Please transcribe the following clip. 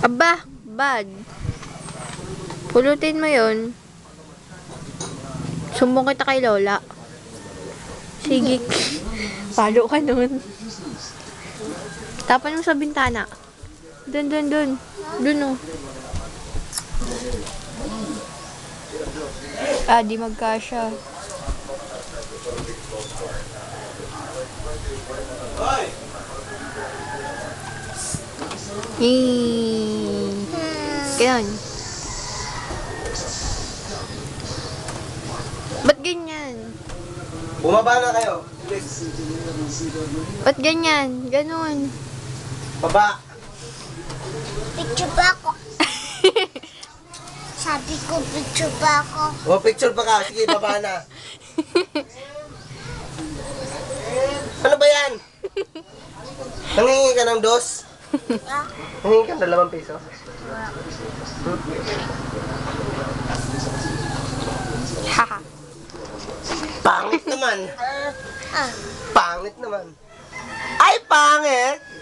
Aba, bad. Pulutin mo yon. Sumbong kita kay Lola. Sige. Palo ka nun. Tapan mo sa bintana. Dun, dun, dun. Dun, oh. Ah, di magkasya. Yee. Ganyan. Ba't ganyan? Bumaba na kayo. Ba't ganyan? Ganon. Baba. Picture ba ako? Sabi ko, picture ba ako? O, picture pa ka. Sige, baba na. ano ba yan? Nangingi ka ng dos? Nangingi ka ng dalawang piso? Haha. Pangit naman. Pangit naman. Ay, pangit!